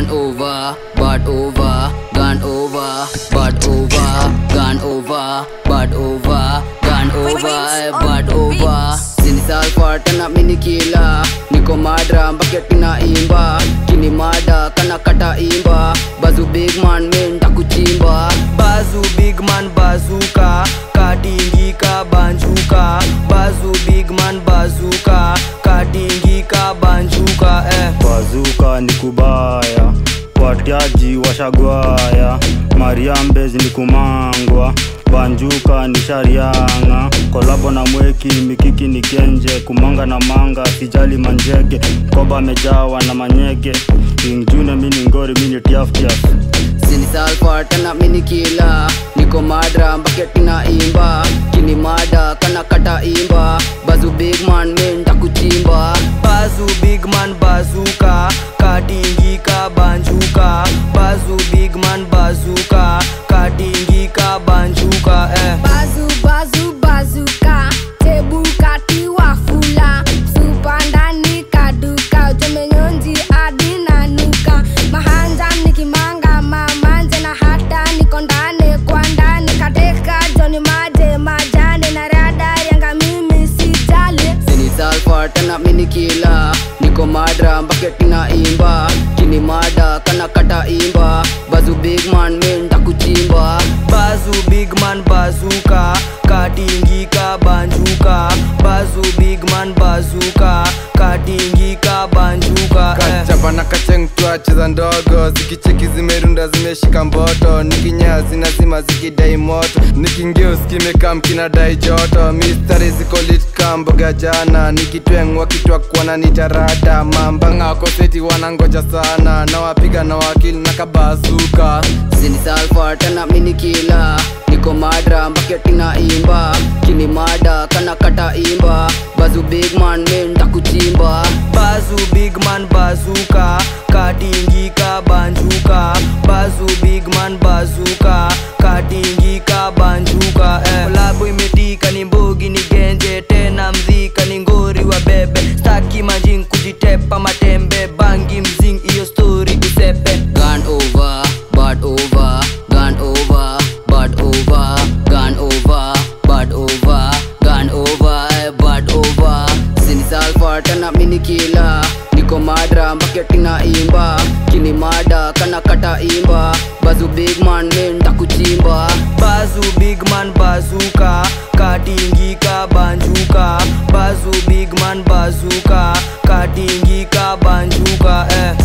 Gun over, but over, gun over, but over, gun over, but over, gun over, but over. Sini salfa na mini kila niko madra mbaketi na imba. Kini mada kana kata imba. Bazu big man men takuchimba bazu big man bazuka. Kadingika banjuka. Bazu big man bazuka. Kadingika banjuka eh. bazuka ni kubaya watiaji washagwaya mariambezi ni kumangwa banjuka ni sharianga kolabo na mweki mikiki ni kenje kumanga na manga sijali manjege koba amejawa na manyege ingjune mini ngori mini tiaftiaf Sini salfa tena mini kila niko madra mbaketi na imba kini mada kana kata imba bazu big man men takuchimba bazu big man bazuka tena mini kila. Niko madra mbaketi na imba. Kini mada kana kata imba. Bazu big man men twacheza ndogo zikicheki zimerunda zimeshika mboto. Nikinyaa zinazima zikidai moto. Nikingeo kimekam kinadai joto. Mistari ziko lit kamboga jana. Nikitwengwa kitwa kuona nitarada mambanga koseti wanangoja sana. Nawapiga na wakili na kabazuka. Zinisalfatana salfa tena mini kila niko madra mbaketina imba. Kini mada kana kata imba. Bazu big man men takuchimba bazu big man bazuka kadingika banjuka bazu big man bazuka kadingika banjuka eh. labu imetika ni mbogi ni genje tena mzika ni ngori wa bebe staki majin kujitepa matembe market na imba kinimada kana kata imba. Bazu big man menda kuchimba bazu big man bazuka katingika banjuka. Bazu big man bazuka katingika banjuka eh.